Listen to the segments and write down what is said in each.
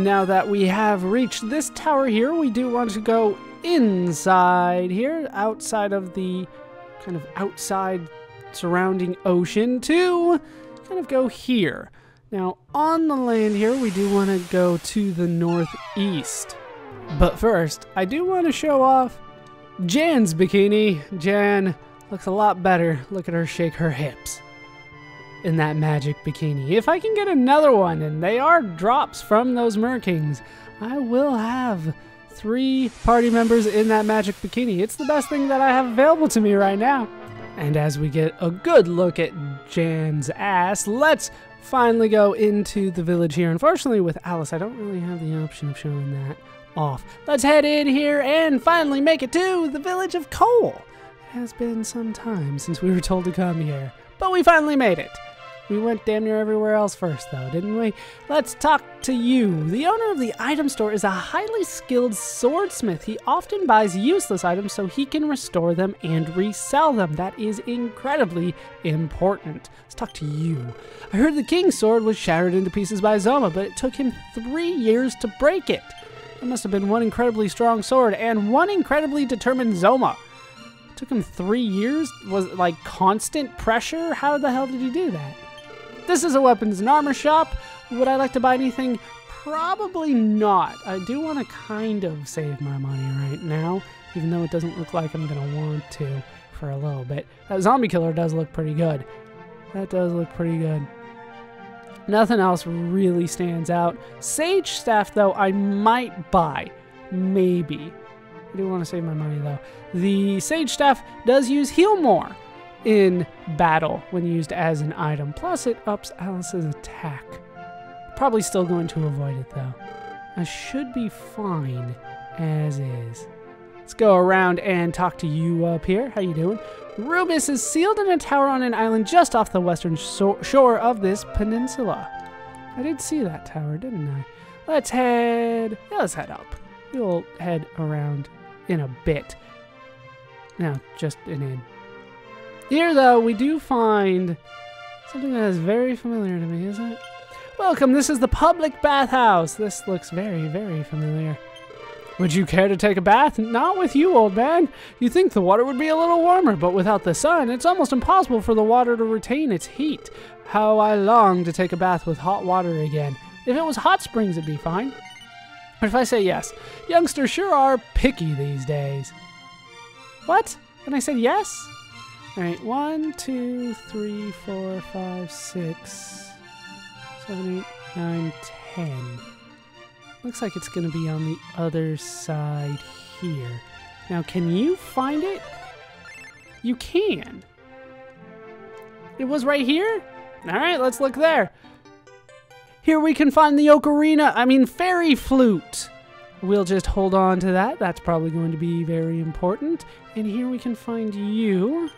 And now that we have reached this tower here, we do want to go inside here, outside of the kind of outside surrounding ocean to kind of go here. Now, on the land here, we do want to go to the northeast. But first, I do want to show off Jan's bikini. Jan looks a lot better. Look at her shake her hips in that magic bikini. If I can get another one, and they are drops from those Merkings, I will have three party members in that magic bikini. It's the best thing that I have available to me right now. And as we get a good look at Jan's ass, let's finally go into the village here. Unfortunately, with Alice, I don't really have the option of showing that off. Let's head in here and finally make it to the village of Kol. It has been some time since we were told to come here, but we finally made it. We went damn near everywhere else first, though, didn't we? Let's talk to you. The owner of the item store is a highly skilled swordsmith. He often buys useless items so he can restore them and resell them. That is incredibly important. Let's talk to you. I heard the king's sword was shattered into pieces by Zoma, but it took him three years to break it. It must have been one incredibly strong sword and one incredibly determined Zoma. Took him three years? Was it like constant pressure? How the hell did he do that? This is a weapons and armor shop. Would I like to buy anything? Probably not. I do want to kind of save my money right now, even though it doesn't look like I'm going to want to for a little bit. That zombie killer does look pretty good. That does look pretty good. Nothing else really stands out. Sage staff, though, I might buy. Maybe. I do want to save my money, though. The sage staff does use heal more in battle when used as an item. Plus, it ups Alice's attack. Probably still going to avoid it though. I should be fine as is. Let's go around and talk to you up here. How you doing? Rubiss is sealed in a tower on an island just off the western so shore of this peninsula. I did see that tower, didn't I? Let's head. Yeah, let's head up. We'll head around in a bit. Now, just an in. Here, though, we do find something that is very familiar to me, isn't it? Welcome, this is the public bathhouse. This looks very, very familiar. Would you care to take a bath? Not with you, old man. You think the water would be a little warmer, but without the sun, it's almost impossible for the water to retain its heat. How I long to take a bath with hot water again. If it was hot springs, it'd be fine. But if I say yes, youngsters sure are picky these days. What? When I said yes? Alright, one, two, three, four, five, six, seven, eight, nine, ten. Looks like it's going to be on the other side here. Now, can you find it? You can. It was right here? Alright, let's look there. Here we can find the ocarina, I mean fairy flute. We'll just hold on to that. That's probably going to be very important. And here we can find you.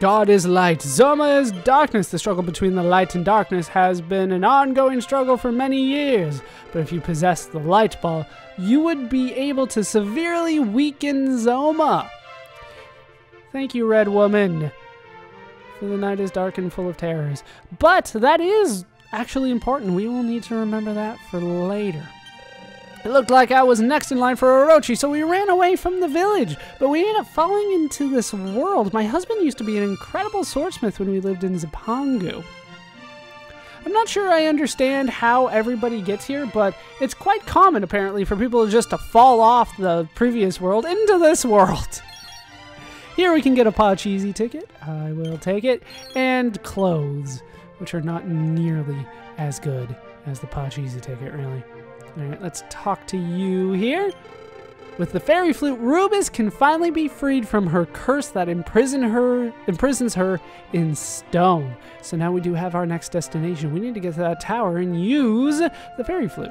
God is light, Zoma is darkness. The struggle between the light and darkness has been an ongoing struggle for many years. But if you possess the light ball, you would be able to severely weaken Zoma. Thank you, Red Woman. For the night is dark and full of terrors. But that is actually important. We will need to remember that for later. It looked like I was next in line for Orochi, so we ran away from the village. But we ended up falling into this world. My husband used to be an incredible swordsmith when we lived in Zipangu. I'm not sure I understand how everybody gets here, but it's quite common apparently for people just to fall off the previous world into this world. Here we can get a Pachisi ticket. I will take it. And clothes, which are not nearly as good as the Pachisi ticket, really. Alright, let's talk to you here. With the fairy flute, Rubiss can finally be freed from her curse that imprison her, imprisons her in stone. So now we do have our next destination. We need to get to that tower and use the fairy flute.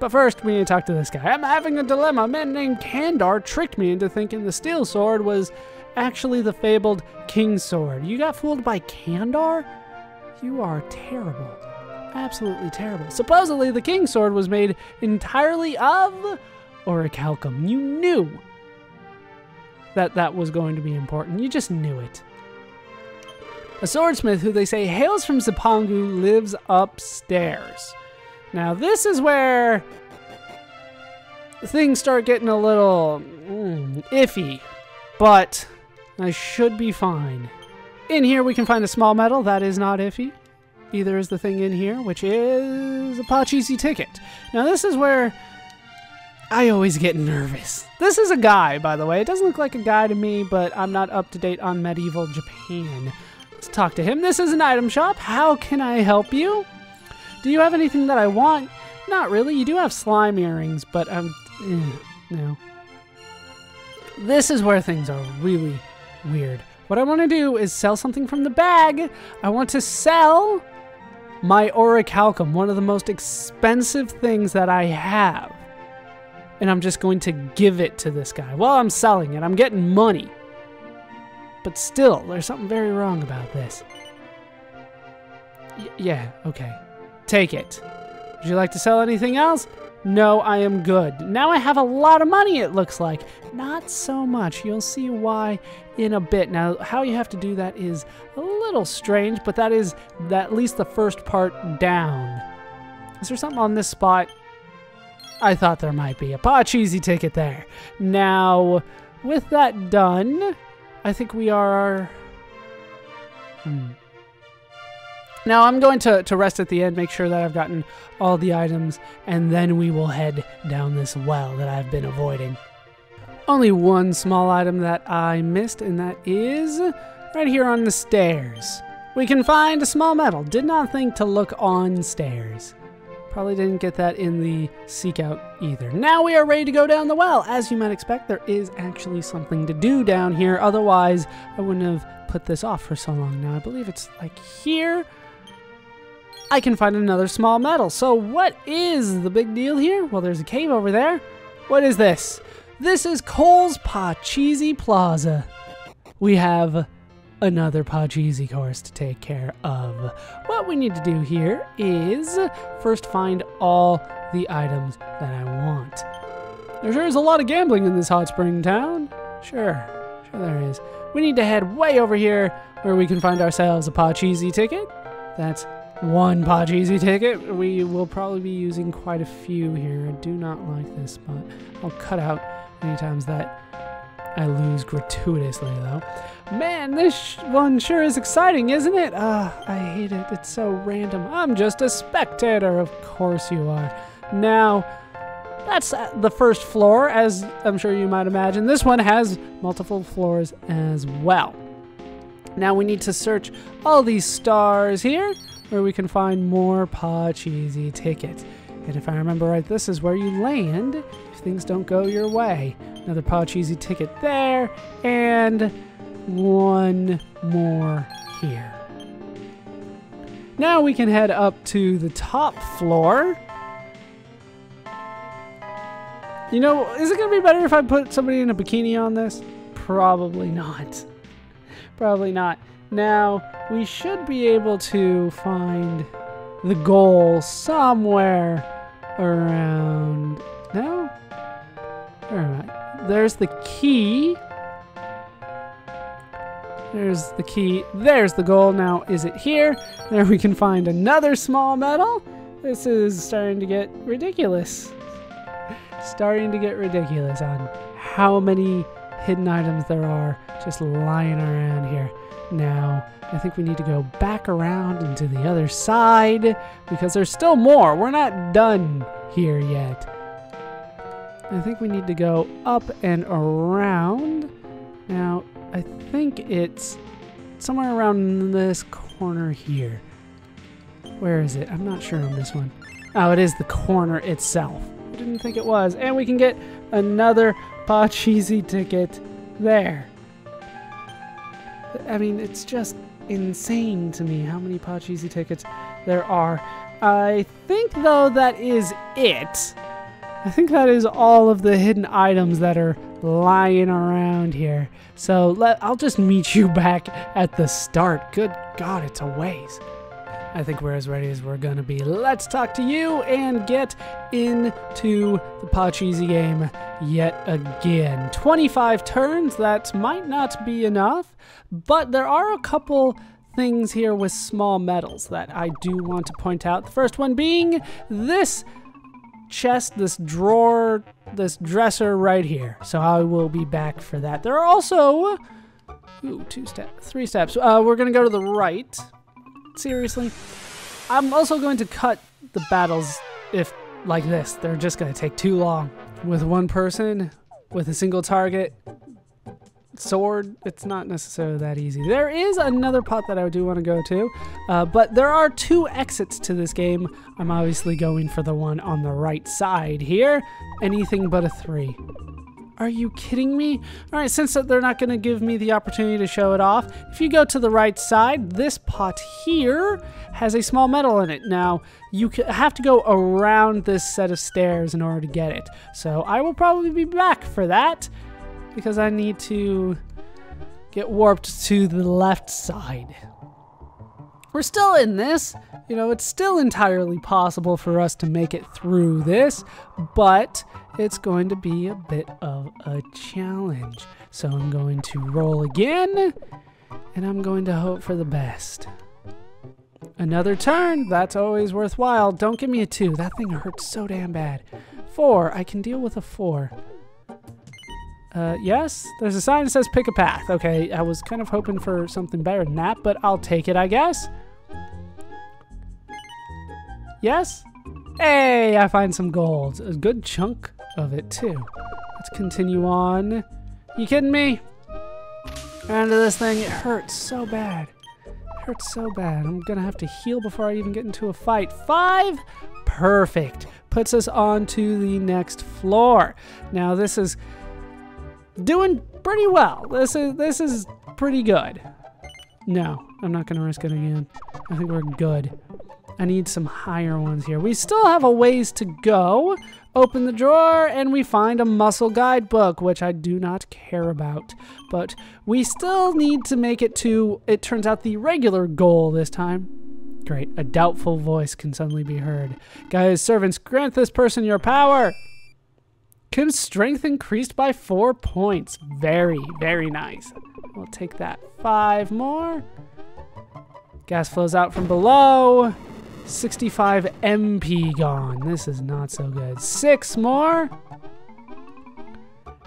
But first, we need to talk to this guy. I'm having a dilemma. A man named Kandar tricked me into thinking the steel sword was actually the fabled king's sword. You got fooled by Kandar? You are terrible absolutely terrible. Supposedly, the king's sword was made entirely of orichalcum. You knew that that was going to be important. You just knew it. A swordsmith who they say hails from Zipangu lives upstairs. Now, this is where things start getting a little mm, iffy, but I should be fine. In here, we can find a small medal. That is not iffy. Either is the thing in here, which is a Pachisi ticket. Now, this is where I always get nervous. This is a guy, by the way. It doesn't look like a guy to me, but I'm not up to date on medieval Japan. Let's talk to him. This is an item shop. How can I help you? Do you have anything that I want? Not really. You do have slime earrings, but I'm... Um, eh, no. This is where things are really weird. What I want to do is sell something from the bag. I want to sell my orichalcum, one of the most expensive things that I have. And I'm just going to give it to this guy. Well, I'm selling it, I'm getting money. But still, there's something very wrong about this. Y yeah, okay. Take it. Would you like to sell anything else? No, I am good. Now I have a lot of money, it looks like. Not so much. You'll see why in a bit. Now, how you have to do that is a little strange, but that is at least the first part down. Is there something on this spot? I thought there might be. A Pachisi ticket there. Now, with that done, I think we are... Hmm. Now I'm going to, to rest at the end, make sure that I've gotten all the items, and then we will head down this well that I've been avoiding. Only one small item that I missed, and that is right here on the stairs. We can find a small medal. Did not think to look on stairs. Probably didn't get that in the seek out either. Now we are ready to go down the well. As you might expect, there is actually something to do down here. Otherwise, I wouldn't have put this off for so long. Now, I believe it's like here. I can find another small medal. So what is the big deal here? Well, there's a cave over there. What is this? This is Kol's Pachisi Plaza. We have another Pachisi course to take care of. What we need to do here is first find all the items that I want. There sure is a lot of gambling in this hot spring town. Sure, sure there is. We need to head way over here where we can find ourselves a Pachisi ticket. That's one Pachisi ticket. We will probably be using quite a few here. I do not like this but I'll cut out any times that I lose gratuitously, though. Man, this one sure is exciting, isn't it? Ah, I hate it. It's so random. I'm just a spectator. Of course you are. Now, that's the first floor, as I'm sure you might imagine. This one has multiple floors as well. Now we need to search all these stars here where we can find more Pachisi tickets. And if I remember right, this is where you land if things don't go your way. Another Pachisi ticket there, and one more here. Now we can head up to the top floor. You know, is it going to be better if I put somebody in a bikini on this? Probably not. Probably not. Now, we should be able to find the goal somewhere around... No? Alright. There's the key. There's the key. There's the goal. Now, is it here? There we can find another small medal. This is starting to get ridiculous. starting to get ridiculous on how many hidden items there are just lying around here. Now, I think we need to go back around into the other side because there's still more. We're not done here yet. I think we need to go up and around. Now, I think it's somewhere around this corner here. Where is it? I'm not sure on this one. Oh, it is the corner itself. I didn't think it was. And we can get another Pachisi ticket there. I mean, it's just insane to me how many Pachisi tickets there are. I think, though, that is it. I think that is all of the hidden items that are lying around here. So let, I'll just meet you back at the start. Good God, it's a ways. I think we're as ready as we're gonna be. Let's talk to you and get into the Pachisi game yet again. 25 turns, that might not be enough, but there are a couple things here with small medals that I do want to point out. The first one being this chest, this drawer, this dresser right here. So I will be back for that. There are also ooh, two steps, three steps. Uh, we're gonna go to the right. Seriously, I'm also going to cut the battles if like this. They're just gonna take too long. With one person, with a single target, sword, it's not necessarily that easy. There is another pot that I do want to go to, uh, but there are two exits to this game. I'm obviously going for the one on the right side here. Anything but a three. Are you kidding me? All right, since they're not going to give me the opportunity to show it off, if you go to the right side, this pot here has a small medal in it. Now, you have to go around this set of stairs in order to get it. So I will probably be back for that because I need to get warped to the left side. We're still in this. You know, it's still entirely possible for us to make it through this, but it's going to be a bit of a challenge. So I'm going to roll again, and I'm going to hope for the best. Another turn, that's always worthwhile. Don't give me a two, that thing hurts so damn bad. Four, I can deal with a four. Uh, yes, there's a sign that says pick a path. Okay, I was kind of hoping for something better than that, but I'll take it, I guess. Yes? Hey, I find some gold. A good chunk of it, too. Let's continue on. You kidding me? Under this thing, it hurts so bad. It hurts so bad. I'm gonna have to heal before I even get into a fight. Five? Perfect. Puts us on to the next floor. Now, this is doing pretty well. This is this is pretty good. No, I'm not gonna risk it again. I think we're good. I need some higher ones here. We still have a ways to go. Open the drawer and we find a muscle guidebook, which I do not care about. But we still need to make it to, it turns out, the regular goal this time. Great, a doubtful voice can suddenly be heard. Guys, servants, grant this person your power. Kim's strength increased by four points. Very, very nice. We'll take that. Five more. Gas flows out from below. 65 MP gone. This is not so good. Six more.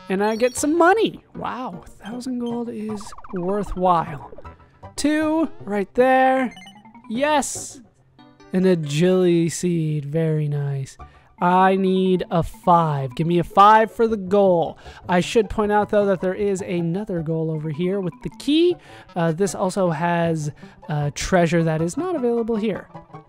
And I get some money. Wow, 1,000 gold is worthwhile. Two, right there. Yes. An agility seed. Very nice. I need a five. Give me a five for the goal. I should point out, though, that there is another goal over here with the key. Uh, this also has a treasure that is not available here.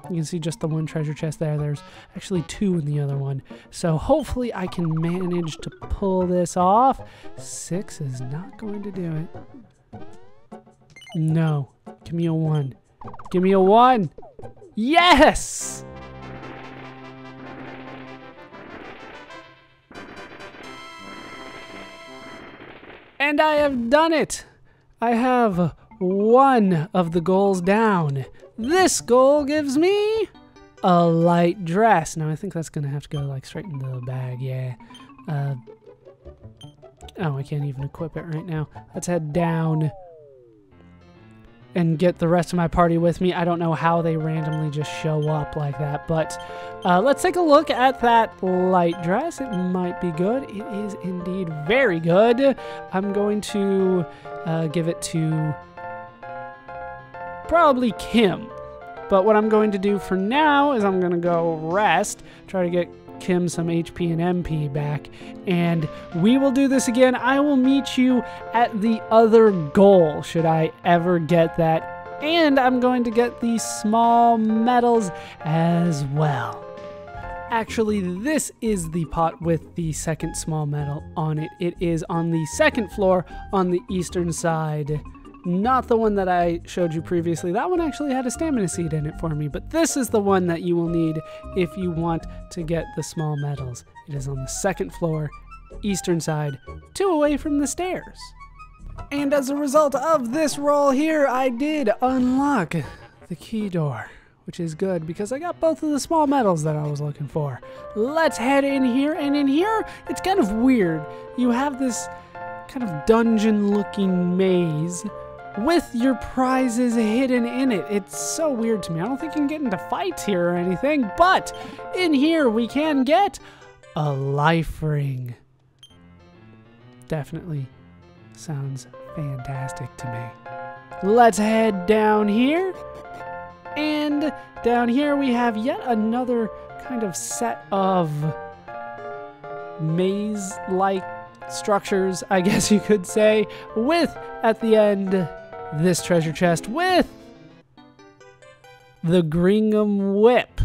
You can see just the one treasure chest there. There's actually two in the other one. So hopefully I can manage to pull this off. Six is not going to do it. No. Give me a one. Give me a one. Yes! And I have done it! I have one of the goals down. This goal gives me a light dress. Now I think that's gonna have to go like straight into the bag, yeah. Uh, oh, I can't even equip it right now. Let's head down and get the rest of my party with me. I don't know how they randomly just show up like that, but uh, let's take a look at that light dress. It might be good. It is indeed very good. I'm going to uh, give it to probably Kim. But what I'm going to do for now is I'm going to go rest, try to get Kim some HP and MP back, and we will do this again. I will meet you at the other goal, should I ever get that. And I'm going to get the small medals as well. Actually, this is the pot with the second small medal on it. It is on the second floor on the eastern side not the one that I showed you previously. That one actually had a stamina seed in it for me, but this is the one that you will need if you want to get the small medals. It is on the second floor, eastern side, two away from the stairs. And as a result of this roll here, I did unlock the key door, which is good because I got both of the small medals that I was looking for. Let's head in here, and in here, it's kind of weird. You have this kind of dungeon looking maze with your prizes hidden in it. It's so weird to me. I don't think you can get into fights here or anything, but in here we can get a life ring. Definitely sounds fantastic to me. Let's head down here. And down here we have yet another kind of set of maze-like structures, I guess you could say, with, at the end, this treasure chest with the Gringham Whip.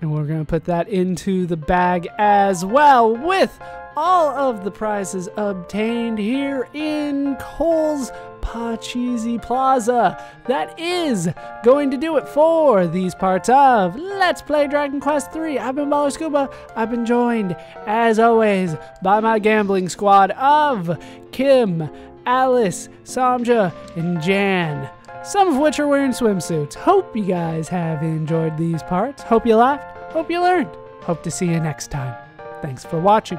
And we're going to put that into the bag as well with all of the prizes obtained here in Kol's Pachisi Plaza. That is going to do it for these parts of Let's Play Dragon Quest III. I've been Baller Scuba. I've been joined, as always, by my gambling squad of Kim, Alice, Samja, and Jan. Some of which are wearing swimsuits. Hope you guys have enjoyed these parts. Hope you laughed. Hope you learned. Hope to see you next time. Thanks for watching.